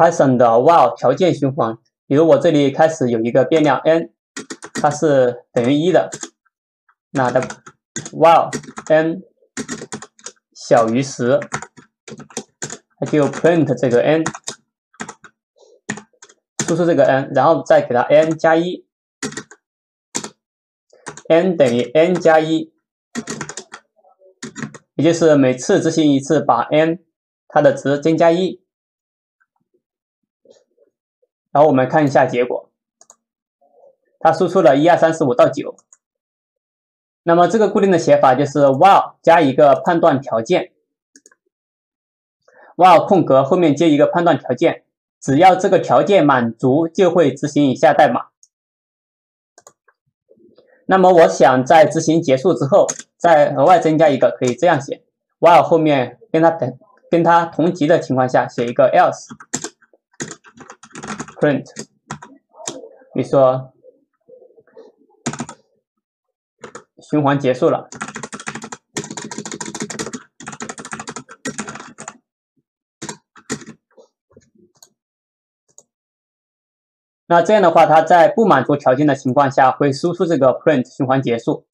Python 的 while 条件循环，比如我这里开始有一个变量 n，它是等于一的，那的 while n 小于十，它就 print 这个 n，输出这个 n，然后再给它 n 加一，n 等于 n 加一，也就是每次执行一次，把 n 它的值增加一。然后我们看一下结果，它输出了一二三四五到九。那么这个固定的写法就是 while 加一个判断条件，while 空格后面接一个判断条件，只要这个条件满足，就会执行以下代码。那么我想在执行结束之后，再额外增加一个，可以这样写：while 后面跟它等跟它同级的情况下，写一个 else。print，比如说循环结束了，那这样的话，它在不满足条件的情况下会输出这个 print 循环结束。